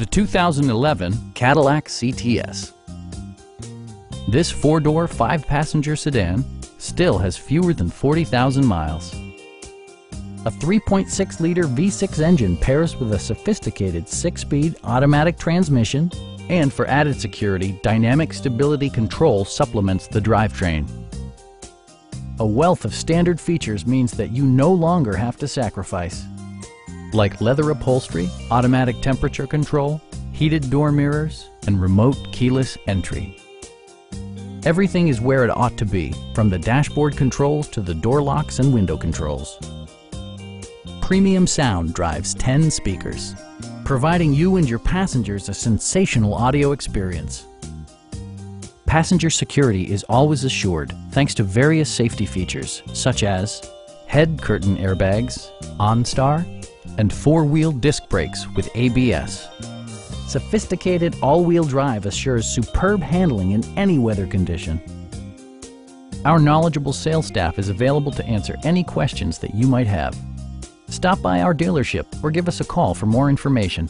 the 2011 Cadillac CTS. This four-door, five-passenger sedan still has fewer than 40,000 miles. A 3.6-liter V6 engine pairs with a sophisticated six-speed automatic transmission, and for added security, Dynamic Stability Control supplements the drivetrain. A wealth of standard features means that you no longer have to sacrifice, like leather upholstery, automatic temperature control, heated door mirrors, and remote keyless entry. Everything is where it ought to be, from the dashboard controls to the door locks and window controls. Premium sound drives 10 speakers, providing you and your passengers a sensational audio experience. Passenger security is always assured thanks to various safety features such as head curtain airbags, OnStar, and four-wheel disc brakes with ABS. Sophisticated all-wheel drive assures superb handling in any weather condition. Our knowledgeable sales staff is available to answer any questions that you might have. Stop by our dealership or give us a call for more information.